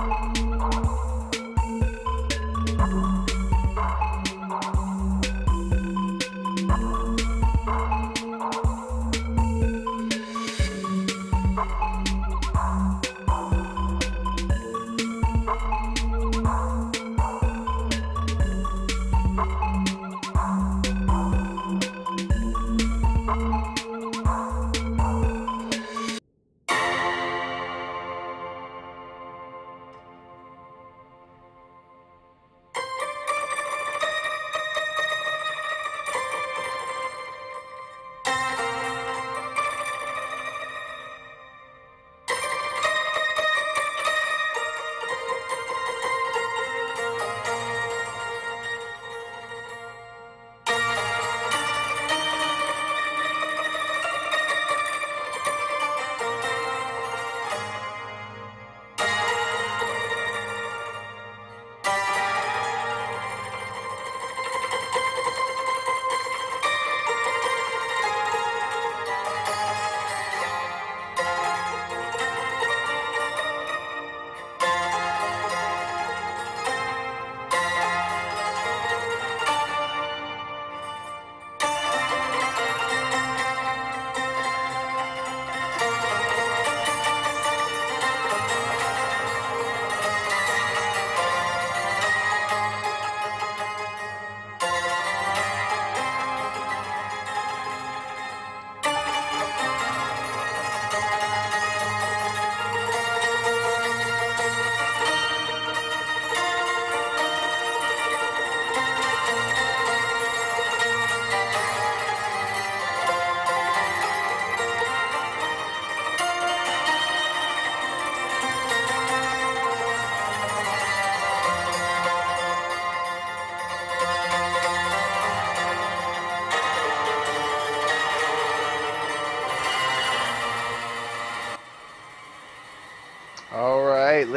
All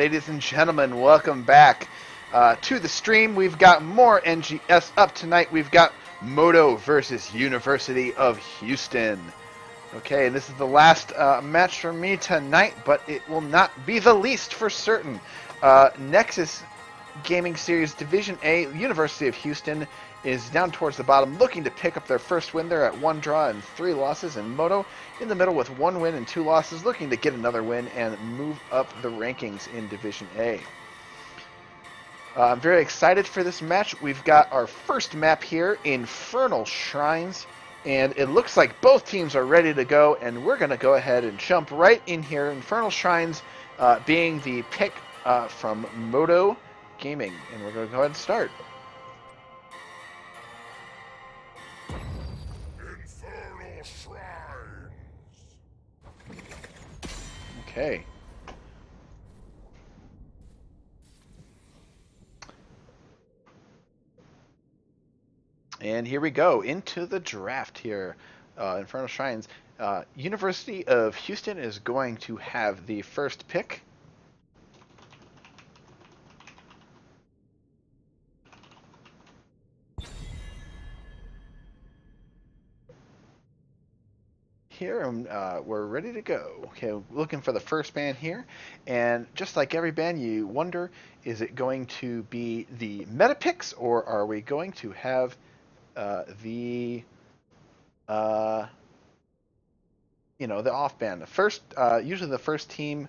ladies and gentlemen, welcome back uh, to the stream. We've got more NGS up tonight. We've got Modo versus University of Houston. Okay, and this is the last uh, match for me tonight, but it will not be the least for certain. Uh, Nexus Gaming Series Division A, University of Houston is down towards the bottom, looking to pick up their first win. They're at one draw and three losses, and Modo in the middle with one win and two losses, looking to get another win and move up the rankings in Division A. Uh, I'm very excited for this match. We've got our first map here, Infernal Shrines, and it looks like both teams are ready to go, and we're going to go ahead and jump right in here. Infernal Shrines uh, being the pick uh, from Modo Gaming, and we're going to go ahead and start. Okay. And here we go into the draft here. Uh, Infernal Shrines. Uh, University of Houston is going to have the first pick. Here and uh, we're ready to go. Okay, looking for the first band here, and just like every band, you wonder: is it going to be the meta picks, or are we going to have uh, the, uh, you know, the off band? The first, uh, usually the first team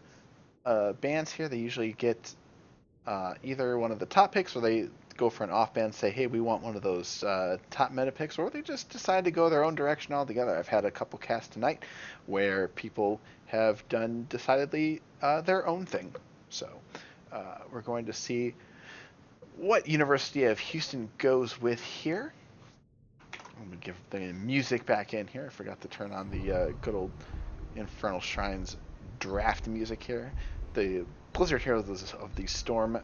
uh, bands here, they usually get uh, either one of the top picks, or they go for an off band, say, hey, we want one of those uh, top meta picks, or they just decide to go their own direction altogether. I've had a couple casts tonight where people have done decidedly uh, their own thing. So uh, we're going to see what University of Houston goes with here. I'm going to give the music back in here. I forgot to turn on the uh, good old Infernal Shrines draft music here. The Blizzard Heroes of the Storm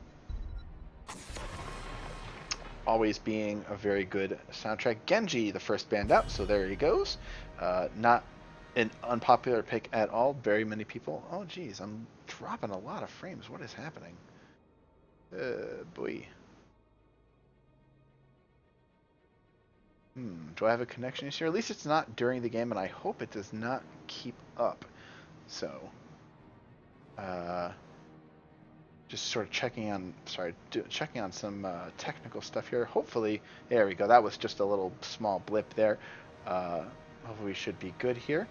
always being a very good soundtrack. Genji, the first band out, so there he goes. Uh, not an unpopular pick at all. Very many people. Oh, geez, I'm dropping a lot of frames. What is happening? Uh, boy. Hmm, do I have a connection issue? At least it's not during the game, and I hope it does not keep up. So, uh, just sort of checking on, sorry, checking on some uh, technical stuff here. Hopefully, there we go. That was just a little small blip there. Uh, hopefully, we should be good here.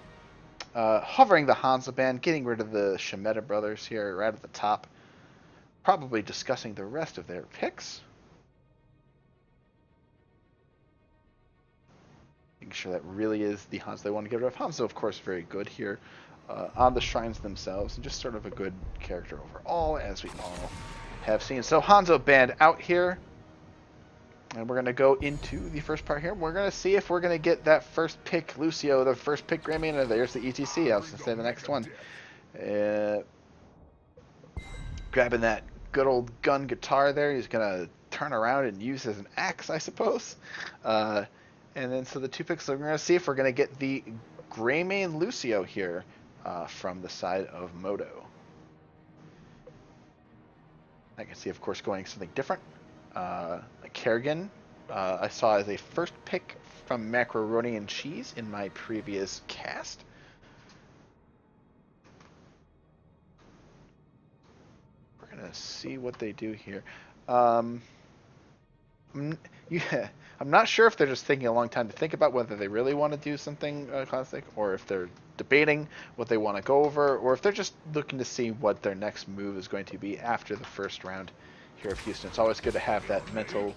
Uh, hovering the Hanzo band, getting rid of the Shimada brothers here right at the top. Probably discussing the rest of their picks. Making sure that really is the Hanzo they want to get rid of. Hanzo, of course, very good here uh, on the shrines themselves, and just sort of a good character overall, as we all have seen. So Hanzo band out here. And we're going to go into the first part here. We're going to see if we're going to get that first pick Lucio, the first pick Grammy, and there's the ETC. I was going to say the next one. Uh, grabbing that good old gun guitar there. He's going to turn around and use as an axe, I suppose. Uh, and then so the two picks, we're going to see if we're going to get the Greymane Lucio here uh, from the side of Modo. I can see, of course, going something different. Uh, Kerrigan, uh, I saw as a first pick from Macaroni and Cheese in my previous cast. We're gonna see what they do here. Um, yeah, I'm not sure if they're just taking a long time to think about whether they really want to do something uh, classic, or if they're debating what they want to go over, or if they're just looking to see what their next move is going to be after the first round here of Houston. It's always good to have that mental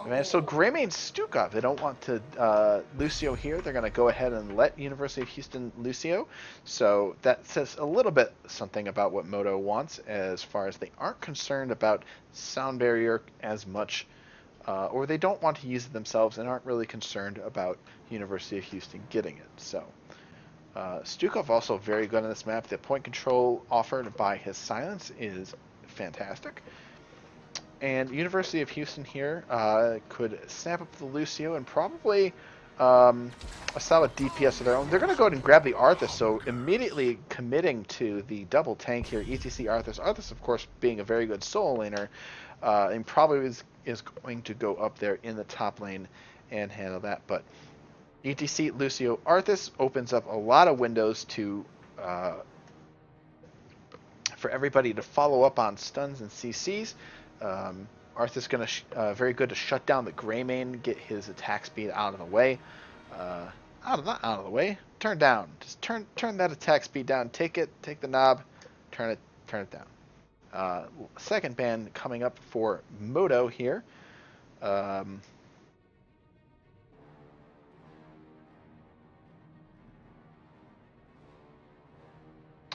advantage. So Greymane Stukov, they don't want to uh, Lucio here. They're going to go ahead and let University of Houston Lucio. So that says a little bit something about what Modo wants as far as they aren't concerned about sound barrier as much. Uh, or they don't want to use it themselves and aren't really concerned about University of Houston getting it. So uh, Stukov also very good on this map. The point control offered by his silence is fantastic. And University of Houston here uh, could snap up the Lucio and probably um, a solid DPS of their own. They're going to go ahead and grab the Arthas, so immediately committing to the double tank here, ETC Arthas. Arthas, of course, being a very good solo laner, uh, and probably is, is going to go up there in the top lane and handle that. But ETC Lucio Arthas opens up a lot of windows to uh, for everybody to follow up on stuns and CCs. Um, Arthas going to uh, very good to shut down the Greymane, get his attack speed out of the way. Uh, out of not out of the way, turn down. Just turn turn that attack speed down. Take it, take the knob, turn it turn it down. Uh, second ban coming up for Modo here. Um,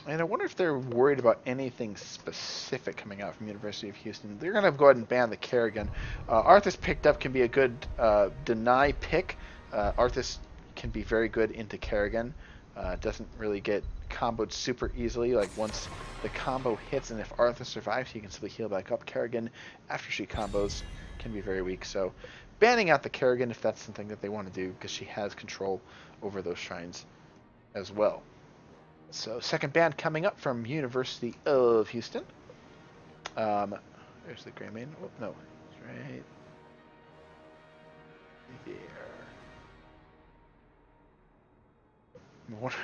And I wonder if they're worried about anything specific coming out from University of Houston. They're going to go ahead and ban the Kerrigan. Uh, Arthas picked up can be a good uh, deny pick. Uh, Arthas can be very good into Kerrigan. Uh, doesn't really get comboed super easily. Like once the combo hits, and if Arthas survives, he can simply heal back up. Kerrigan, after she combos, can be very weak. So banning out the Kerrigan if that's something that they want to do, because she has control over those shrines as well. So second band coming up from University of Houston. Um, there's the Greymane. Oh, no, it's right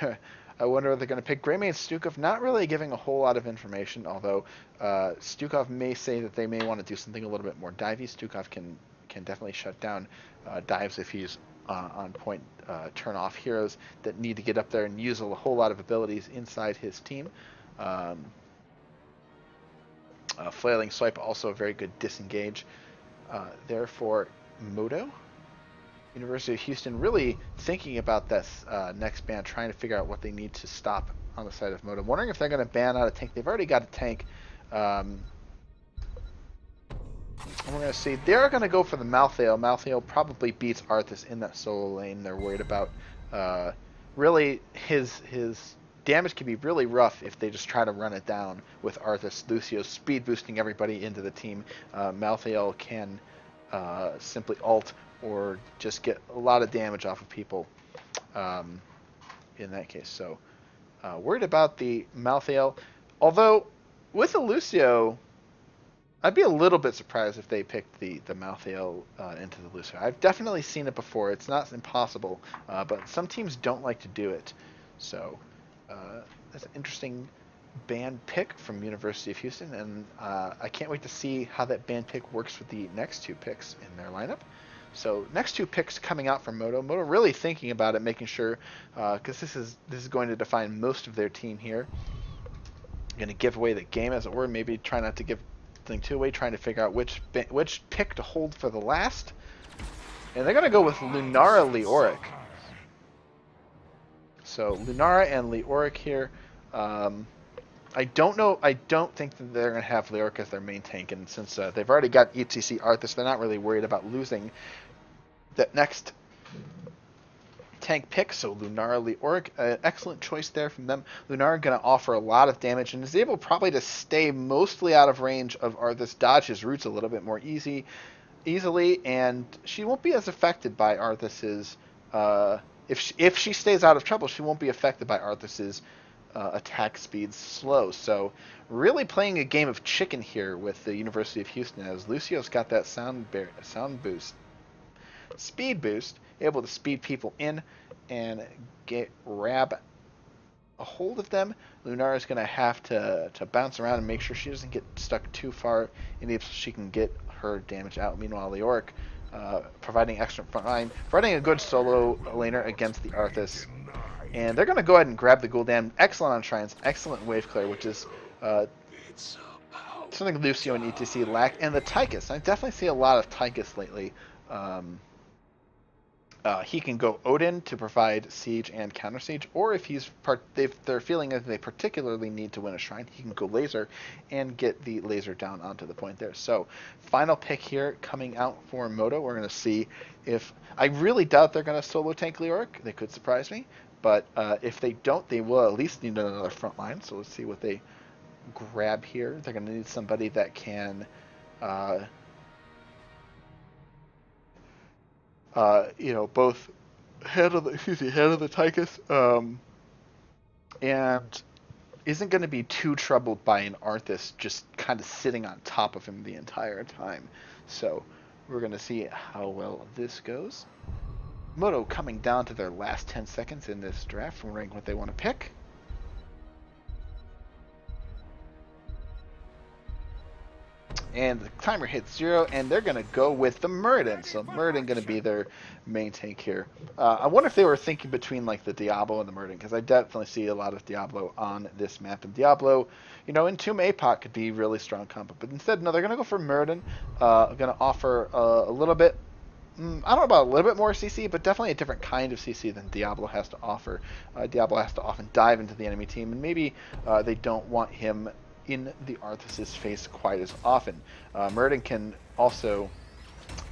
here. I wonder if they're going to pick Greymane Stukov. Not really giving a whole lot of information, although uh, Stukov may say that they may want to do something a little bit more divey. Stukov can can definitely shut down uh, dives if he's uh, on point uh, turn off heroes that need to get up there and use a whole lot of abilities inside his team. Um, uh, flailing swipe also a very good disengage. Uh, therefore, Modo, University of Houston, really thinking about this uh, next ban, trying to figure out what they need to stop on the side of Modo. Wondering if they're going to ban out a tank. They've already got a tank. Um, we're going to see. They're going to go for the Malthael. Malthael probably beats Arthas in that solo lane. They're worried about. Uh, really, his his damage can be really rough if they just try to run it down with Arthas. Lucio speed boosting everybody into the team. Uh, Malthael can uh, simply ult or just get a lot of damage off of people um, in that case. So, uh, worried about the Malthael. Although, with the Lucio, I'd be a little bit surprised if they picked the the Malthael uh, into the Lucio. I've definitely seen it before. It's not impossible, uh, but some teams don't like to do it. So uh, that's an interesting band pick from University of Houston, and uh, I can't wait to see how that band pick works with the next two picks in their lineup. So next two picks coming out from Modo. Modo really thinking about it, making sure because uh, this is this is going to define most of their team here. Going to give away the game as it were. Maybe try not to give thing two away, trying to figure out which which pick to hold for the last. And they're going to go with Lunara Leoric. So Lunara and Leoric here. Um, I don't know. I don't think that they're going to have Leoric as their main tank, and since uh, they've already got ETC Arthas, they're not really worried about losing that next tank pick. So Lunara Leoric, uh, excellent choice there from them. Lunara going to offer a lot of damage and is able probably to stay mostly out of range of Arthas, dodge his roots a little bit more easy, easily, and she won't be as affected by Arthas's. Uh, if she, if she stays out of trouble, she won't be affected by Arthas's uh, attack speed slow. So really playing a game of chicken here with the University of Houston as Lucio's got that sound bar- sound boost, speed boost, able to speed people in and get grab a hold of them. Lunara is going to have to to bounce around and make sure she doesn't get stuck too far in the so she can get her damage out. Meanwhile, Leoric uh, providing extra front line, providing a good solo laner against the Arthas. And they're going to go ahead and grab the Gul'dan. Excellent on Shrines, excellent wave clear, which is uh, something Lucio and ETC lack. And the Tychus. I definitely see a lot of Tychus lately. Um, uh, he can go Odin to provide siege and counter siege, or if he's part, they're feeling that they particularly need to win a shrine, he can go laser and get the laser down onto the point there. So, final pick here coming out for Modo. We're going to see if I really doubt they're going to solo tank Leoric. They could surprise me, but uh, if they don't, they will at least need another front line. So let's see what they grab here. They're going to need somebody that can. Uh, uh, you know, both head of the excuse me, head of the Tychus, um, and isn't going to be too troubled by an Arthas just kind of sitting on top of him the entire time. So we're going to see how well this goes. Modo coming down to their last 10 seconds in this draft from rank what they want to pick. And the timer hits zero, and they're going to go with the Muradin. So Muradin going to be their main tank here. Uh, I wonder if they were thinking between like the Diablo and the Muradin, because I definitely see a lot of Diablo on this map. And Diablo, you know, in Tomb APOC could be really strong combo, but instead, no, they're going to go for Muradin. Uh, going to offer uh, a little bit mm, I don't know about a little bit more CC, but definitely a different kind of CC than Diablo has to offer. Uh, Diablo has to often dive into the enemy team, and maybe uh, they don't want him in the Arthas' face quite as often. Uh, Muradin can also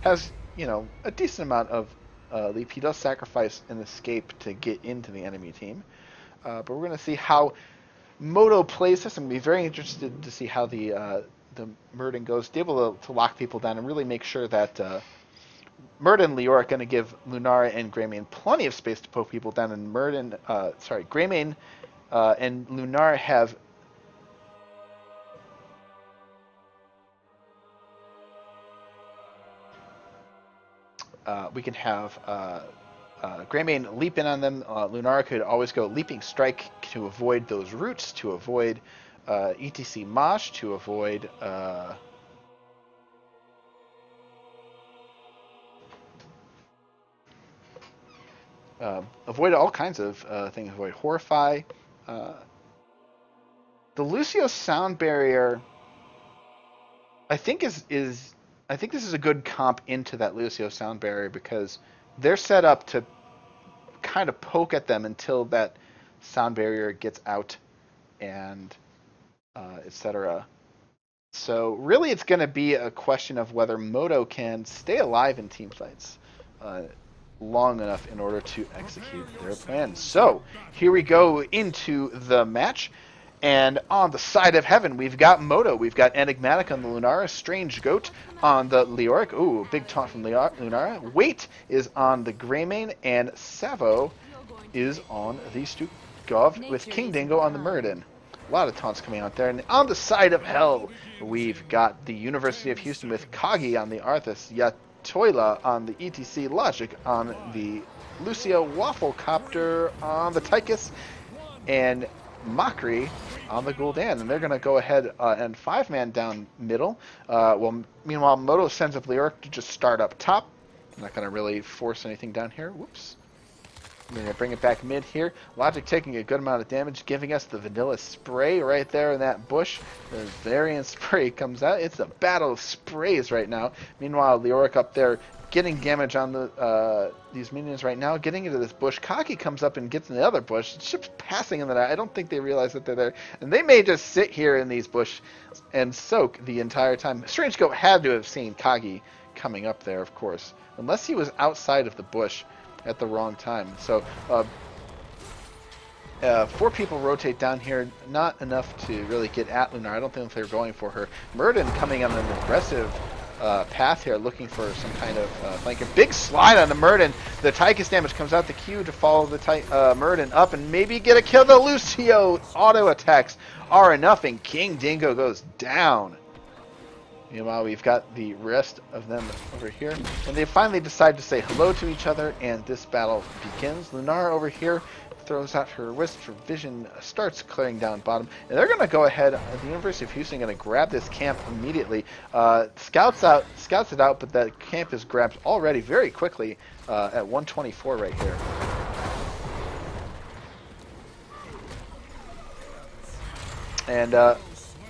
has you know a decent amount of uh, leap. He does sacrifice an escape to get into the enemy team, uh, but we're going to see how Modo plays this. I'm going to be very interested to see how the uh, the Muradin goes, to be able to, to, lock people down and really make sure that. Uh, Muradin and Leoric are going to give Lunara and Greymane plenty of space to poke people down, and Muradin, uh, sorry, Greymane uh, and Lunara have uh, we can have uh, uh, Greymane leap in on them. Uh, Lunara could always go Leaping Strike to avoid those roots, to avoid uh, ETC Mosh, to avoid. Uh, uh, avoid all kinds of things. Avoid Horrify. The Lucio sound barrier, I think, is is I think this is a good comp into that Lucio sound barrier because they're set up to kind of poke at them until that sound barrier gets out and uh, etc. So really, it's going to be a question of whether Modo can stay alive in team fights uh, long enough in order to execute their plan. So here we go into the match. And on the side of heaven, we've got Modo. We've got Enigmatic on the Lunara. Strange Goat on the Leoric. Ooh, big taunt from Lunara. Wait is on the Greymane. And Savo is on the Stukov with King Dingo on the Muradin. A lot of taunts coming out there. And on the side of hell, we've got the University of Houston with Kagi on the Arthas. Yatoila on the ETC. Logic on the Lucio Waffle Copter on the Tychus. And Mockery on the Gul'dan, and they're going to go ahead uh, and five man down middle. Uh, well, meanwhile, Modo sends up Leoric to just start up top. I'm not going to really force anything down here. Whoops. To bring it back mid here. Logic taking a good amount of damage, giving us the vanilla spray right there in that bush. The variant spray comes out. It's a battle of sprays right now. Meanwhile, Leoric up there getting damage on the uh, these minions right now, getting into this bush. Kagi comes up and gets in the other bush. Ship's passing in that. I don't think they realize that they're there. And they may just sit here in these bush and soak the entire time. Strange Goat had to have seen Kagi coming up there, of course. Unless he was outside of the bush at the wrong time. So uh, uh, four people rotate down here, not enough to really get at Lunar. I don't think they're going for her. Muradin coming on an aggressive uh, path here, looking for some kind of uh. A big slide on the Muradin. The Tychus damage comes out the queue to follow the Ty uh, Muradin up and maybe get a kill. The Lucio auto attacks are enough, and King Dingo goes down. Meanwhile, we've got the rest of them over here. And they finally decide to say hello to each other, and this battle begins. Lunar over here throws out her wrist. for vision, starts clearing down bottom, and they're going to go ahead. The University of Houston going to grab this camp immediately. Uh, scouts out, scouts it out, but that camp is grabbed already very quickly uh, at 124 right here. And uh,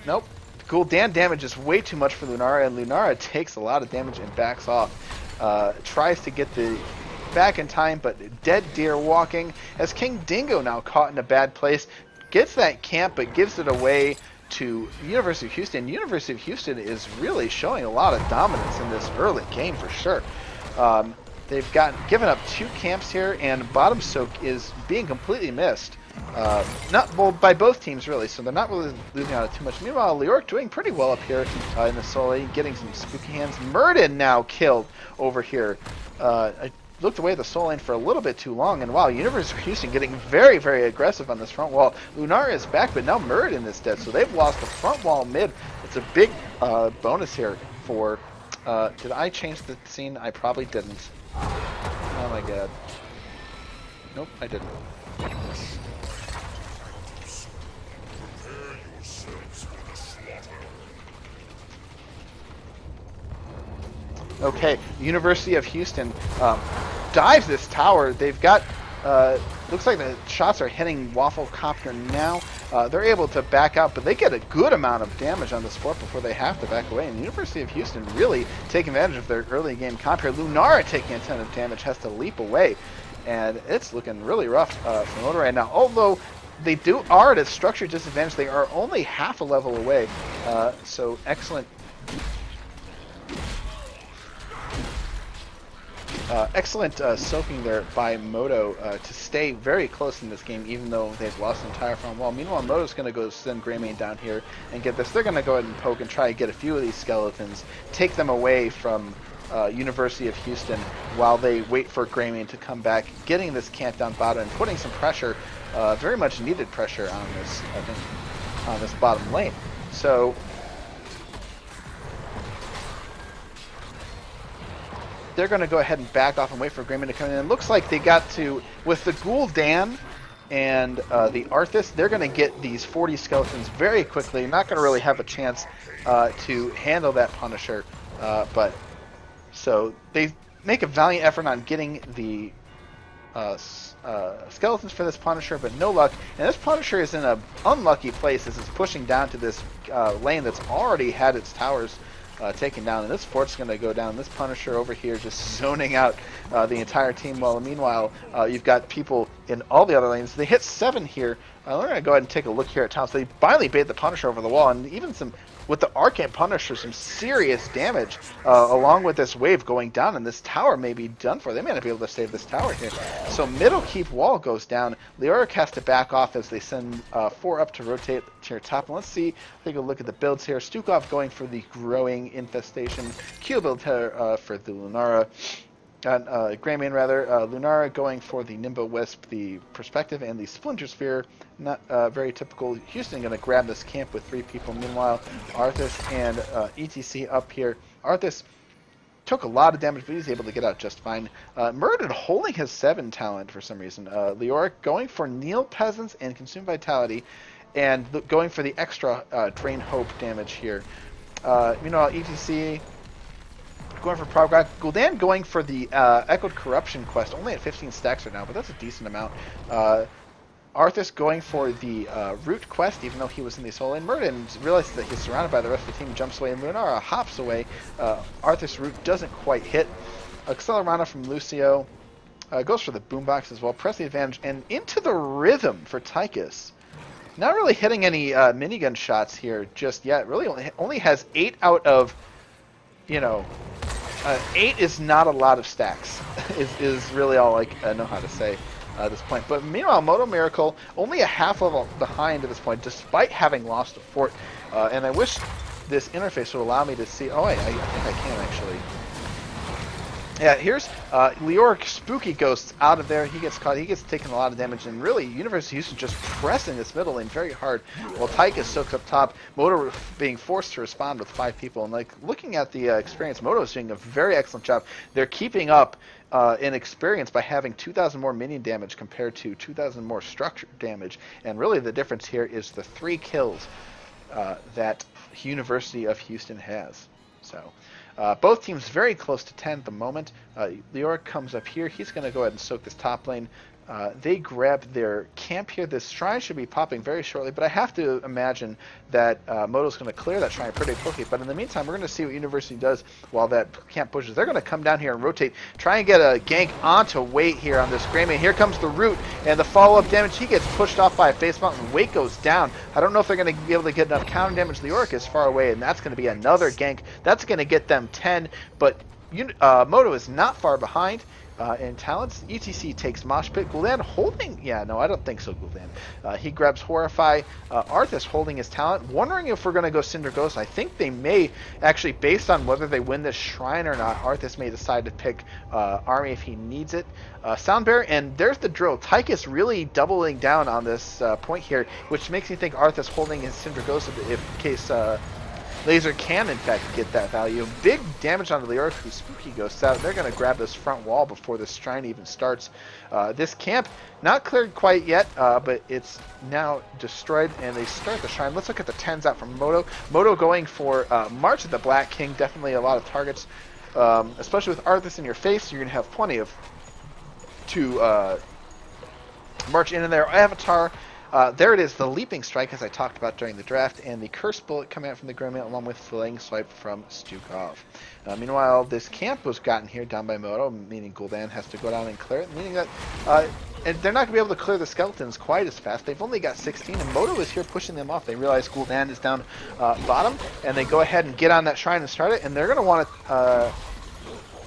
nope, Gul'dan damage is way too much for Lunara, and Lunara takes a lot of damage and backs off. Uh, tries to get the back in time, but dead deer walking. As King Dingo now caught in a bad place, gets that camp, but gives it away to University of Houston. University of Houston is really showing a lot of dominance in this early game for sure. Um, they've got given up two camps here, and bottom soak is being completely missed. Uh, not well by both teams really, so they're not really losing out too much. Meanwhile, Leoric doing pretty well up here uh, in the Soleil, getting some spooky hands. Muradin now killed over here. Uh, I looked away at the Soul Lane for a little bit too long, and wow, University of Houston getting very, very aggressive on this front wall. Lunar is back, but now Muradin is dead, so they've lost the front wall mid. It's a big uh, bonus here for. Did I change the scene? I probably didn't. Oh my god. Nope, I didn't. Okay, University of Houston um, dives this tower. They've got, uh, looks like the shots are hitting Waffle Copter now. Uh, they're able to back out, but they get a good amount of damage on the sport before they have to back away. And University of Houston really taking advantage of their early game comp here. Lunara taking a ton of damage, has to leap away. And it's looking really rough uh, for Modo right now. Although they do are at a structure disadvantage, they are only half a level away. Uh, so excellent Uh, excellent uh, soaking there by Modo uh, to stay very close in this game, even though they've lost an entire front wall. Meanwhile, Modo's going to go send Greymane down here and get this. They're going to go ahead and poke and try to get a few of these skeletons, take them away from uh, University of Houston while they wait for Greymane to come back, getting this camp down bottom and putting some pressure, uh, very much needed pressure on this I think, on this bottom lane. So they're going to go ahead and back off and wait for Greymane to come in. It looks like they got to, with the Gul'dan and uh, the Arthas, they're going to get these 40 skeletons very quickly. Not going to really have a chance uh, to handle that Punisher, uh, but so they make a valiant effort on getting the uh, uh, skeletons for this Punisher, but no luck. And this Punisher is in an unlucky place as it's pushing down to this uh, lane that's already had its towers uh, taken down. And this fort's going to go down. This Punisher over here just zoning out uh, the entire team. While meanwhile, uh, you've got people in all the other lanes. They hit seven here. Uh, we're going to go ahead and take a look here at town. So they finally bait the Punisher over the wall, and even some with the Arcane Punisher, some serious damage uh, along with this wave going down, and this tower may be done for. They may not be able to save this tower here. So middle keep wall goes down. Leoric has to back off as they send uh, four up to rotate to your top. And let's see, take a look at the builds here. Stukov going for the growing infestation. Q build here uh, for the Lunara uh, Greymane rather, uh, Lunara going for the Nimble Wisp, the Perspective, and the Splintered Spear. Not uh, very typical. Houston going to grab this camp with three people. Meanwhile, Arthas and uh, ETC up here. Arthas took a lot of damage, but he's able to get out just fine. Uh, Muradin holding his seven talent for some reason. Uh, Leoric going for Kneel Peasants and Consume Vitality. and going for the extra uh, Drain Hope damage here. Uh, meanwhile, ETC going for Prog Gul'dan going for the uh, Echoed Corruption quest, only at 15 stacks right now, but that's a decent amount. Uh, Arthas going for the uh, root quest, even though he was in the soul lane. Muradin realizes that he's surrounded by the rest of the team, jumps away, and Lunara hops away. Uh, Arthas root doesn't quite hit. Accelerando from Lucio uh, goes for the boombox as well, press the advantage, and into the rhythm for Tychus. Not really hitting any uh, minigun shots here just yet. Really only, only has 8 out of, you know, uh, 8 is not a lot of stacks, is, is really all I know how to say uh, at this point. But meanwhile, Modo Miracle only a half level behind at this point, despite having lost a fort. Uh, and I wish this interface would allow me to see. Oh, I, I think I can actually. Yeah, here's uh, Leoric Spooky Ghosts out of there. He gets caught. He gets taken a lot of damage. And really, University of Houston just pressing this middle lane very hard. While Tychus soaks up top. Modo being forced to respond with five people. And like looking at the uh, experience, Modo is doing a very excellent job. They're keeping up uh, in experience by having 2,000 more minion damage compared to 2,000 more structure damage. And really, the difference here is the three kills uh, that University of Houston has. So. Uh, both teams very close to 10 at the moment. Uh, Leoric comes up here. He's going to go ahead and soak this top lane. Uh, they grab their camp here. This shrine should be popping very shortly, but I have to imagine that uh, Modo's going to clear that shrine pretty quickly. But in the meantime, we're going to see what University does while that camp pushes. They're going to come down here and rotate, try and get a gank onto Wait here on this Greymane. Here comes the root, and the follow-up damage. He gets pushed off by a face mountain. Wait goes down. I don't know if they're going to be able to get enough counter damage. The Orc is far away, and that's going to be another gank. That's going to get them 10, but uh, Modo is not far behind. Uh, in talents, ETC takes Mosh Pit. Gul'dan holding. Yeah, no, I don't think so, Gul'dan. Uh, he grabs Horrify. Uh, Arthas holding his talent. Wondering if we're going to go Sindragosa. I think they may, actually, based on whether they win this shrine or not, Arthas may decide to pick uh, Army if he needs it. Uh, Soundbear, and there's the drill. Tychus really doubling down on this uh, point here, which makes me think Arthas holding his Sindragosa in case Laser can, in fact, get that value. Big damage onto the Earth, who Spooky Ghosts out. They're going to grab this front wall before this shrine even starts. Uh, this camp, not cleared quite yet, uh, but it's now destroyed, and they start the shrine. Let's look at the 10s out from Modo. Modo going for uh, March of the Black King. Definitely a lot of targets, um, especially with Arthas in your face. You're going to have plenty of to uh, march in and there. Avatar uh, there it is, the Leaping Strike, as I talked about during the draft, and the Curse Bullet coming out from the Greymane, along with Flailing Swipe from Stukov. Uh, meanwhile, this camp was gotten here down by Modo, meaning Gul'dan has to go down and clear it, meaning that uh, and they're not going to be able to clear the skeletons quite as fast. They've only got 16, and Modo is here pushing them off. They realize Gul'dan is down uh, bottom, and they go ahead and get on that shrine and start it, and they're going to want to uh,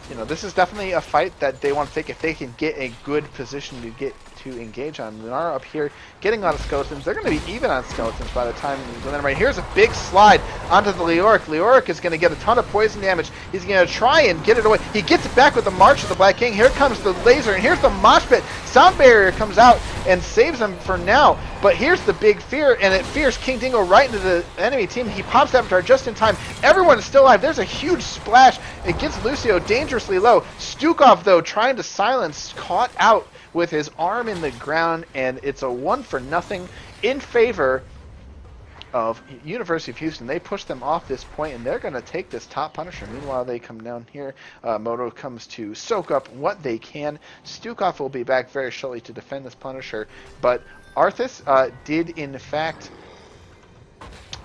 you know, this is definitely a fight that they want to take if they can get a good position to get to engage on. Lunara up here getting of skeletons. They're going to be even on skeletons by the time Glenn right. Here's a big slide onto the Leoric. Leoric is going to get a ton of poison damage. He's going to try and get it away. He gets it back with the March of the Black King. Here comes the laser, and here's the mosh pit. Sound barrier comes out and saves them for now. But here's the big fear, and it fears King Dingo right into the enemy team. He pops Avatar just in time. Everyone is still alive. There's a huge splash. It gets Lucio dangerously low. Stukov, though, trying to silence, caught out with his arm in the ground, and it's a one for nothing in favor of University of Houston. They push them off this point, and they're going to take this top Punisher. Meanwhile, they come down here. Uh, Modo comes to soak up what they can. Stukov will be back very shortly to defend this Punisher, but Arthas uh, did, in fact,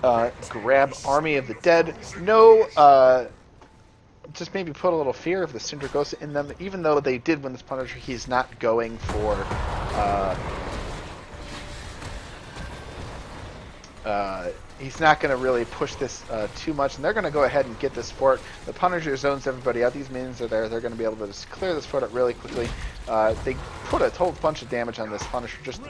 uh, grab Army of the Dead. No uh, just maybe put a little fear of the Sindragosa in them. Even though they did win this Punisher, he's not going for. Uh, he's not going to really push this uh, too much, and they're going to go ahead and get this fort. The Punisher zones everybody out. These minions are there. They're going to be able to just clear this fort up really quickly. Uh, they put a whole bunch of damage on this Punisher, just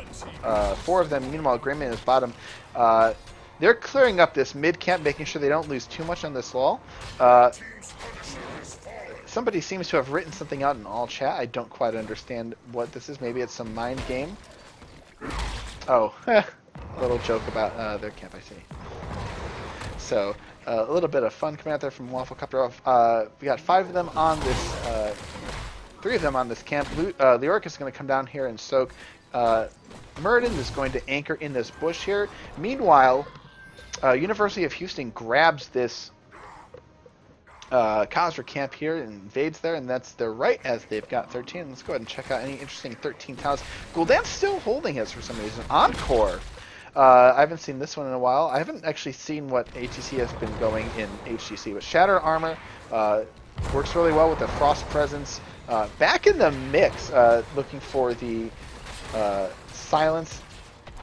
uh, four of them. Meanwhile, Greymane is bottom. Uh, they're clearing up this mid camp, making sure they don't lose too much on this wall. Somebody seems to have written something out in all chat. I don't quite understand what this is. Maybe it's some mind game. Oh, little joke about uh, their camp, I see. So, uh, a little bit of fun coming out there from Waffle Copter. Uh, we got five of them on this, uh, three of them on this camp. Lu uh, Leoric is going to come down here and soak. uh, Muradin is going to anchor in this bush here. Meanwhile, uh, University of Houston grabs this uh, Khazra camp here and invades there, and that's their right as they've got 13. Let's go ahead and check out any interesting 13 towns. Gul'dan's still holding his for some reason. Encore. Uh, I haven't seen this one in a while. I haven't actually seen what ETC has been going in HGC, but Shatter Armor uh, works really well with the Frost Presence. Uh, back in the mix, uh, looking for the uh, Silence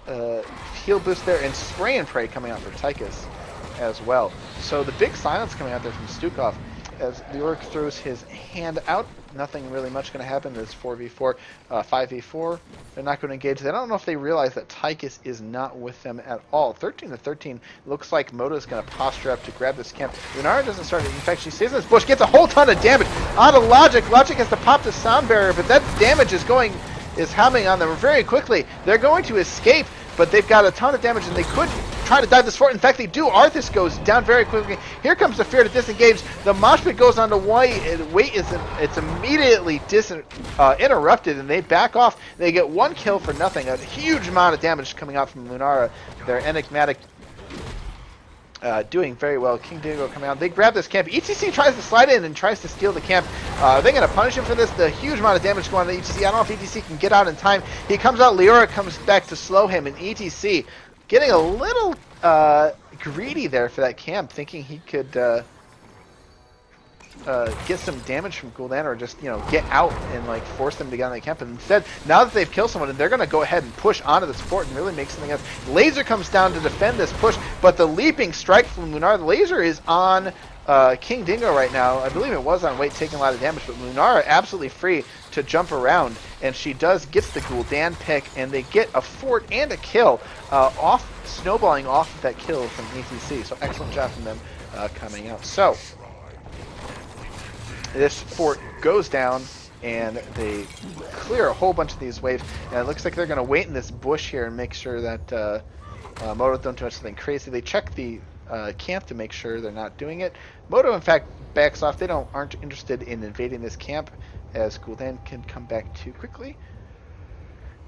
uh, heal boost there, and Spray and Pray coming out for Tychus as well. So the big silence coming out there from Stukov as the Orc throws his hand out. Nothing really much going to happen. There's 4v4, uh, 5v4. They're not going to engage. They don't know if they realize that Tychus is not with them at all. 13 to 13. Looks like Modo's going to posture up to grab this camp. Lunara doesn't start it. In fact, she stays in this bush, gets a whole ton of damage. Out of Logic. Logic has to pop the sound barrier, but that damage is going is coming on them very quickly. They're going to escape, but they've got a ton of damage, and they could try to dive this fort. In fact, they do. Arthas goes down very quickly. Here comes the fear to disengage. The mosh pit goes on to White, and Wait is it's immediately dis uh, interrupted, and they back off. They get one kill for nothing. A huge amount of damage coming out from Lunara. Their enigmatic uh, doing very well. King Dingo coming out. They grab this camp. ETC tries to slide in and tries to steal the camp. Uh, they're going to punish him for this. The huge amount of damage going on to ETC. I don't know if ETC can get out in time. He comes out. Leora comes back to slow him. And ETC getting a little uh, greedy there for that camp, thinking he could uh, uh, get some damage from Gul'dan or just, you know, get out and, like, force them to get on the camp. And instead, now that they've killed someone, they're going to go ahead and push onto this fort and really make something else. Laser comes down to defend this push, but the leaping strike from Lunar, the laser is on uh, King Dingo right now. I believe it was on weight, taking a lot of damage, but Lunara absolutely free to jump around, and she does gets the Gul'dan pick, and they get a fort and a kill uh, off, snowballing off of that kill from ETC. So excellent job from them uh, coming out. So this fort goes down and they clear a whole bunch of these waves and it looks like they're going to wait in this bush here and make sure that uh, uh, Modo don't do anything crazy. They check the uh, camp to make sure they're not doing it. Modo in fact backs off. They don't aren't interested in invading this camp as Gul'dan can come back too quickly.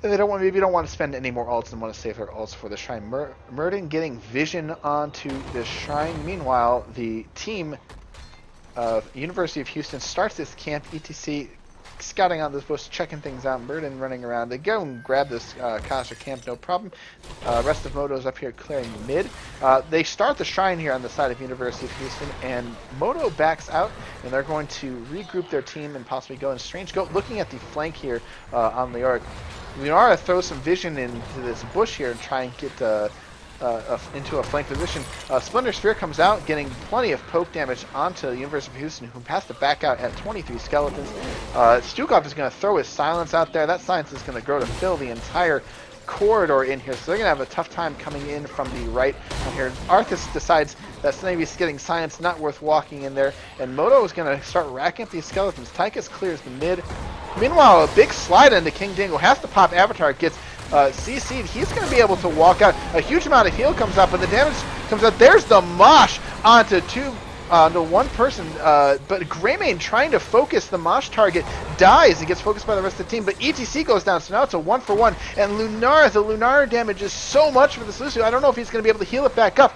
And they don't want maybe don't want to spend any more alts and want to save their alts for the shrine. Mur Muradin getting vision onto the shrine. Meanwhile, the team of University of Houston starts this camp. ETC scouting out this bush, checking things out. Muradin running around. They go and grab this uh, Kasha camp, no problem. Uh, rest of Modo's up here clearing the mid. Uh, they start the shrine here on the side of University of Houston, and Modo backs out, and they're going to regroup their team and possibly go in strange go. Looking at the flank here uh, on the arc, Lunara throws some vision into this bush here and try and get uh, uh, into a flank position. Uh, Splintered Spear comes out, getting plenty of poke damage onto the University of Houston, who has to back out at 23 skeletons. Uh, Stukov is going to throw his silence out there. That silence is going to grow to fill the entire corridor in here, so they're going to have a tough time coming in from the right here. Arthas decides that maybe getting science not worth walking in there, and Modo is going to start racking up these skeletons. Tychus clears the mid. Meanwhile, a big slide into King Dingo has to pop Avatar, gets uh, CC'd, he's going to be able to walk out. A huge amount of heal comes up, but the damage comes out. There's the mosh onto two uh, onto one person, uh, but Greymane trying to focus the Mosh target dies and gets focused by the rest of the team, but ETC goes down, so now it's a one for one, and Lunara, the Lunara damage is so much for this Lucio, I don't know if he's going to be able to heal it back up.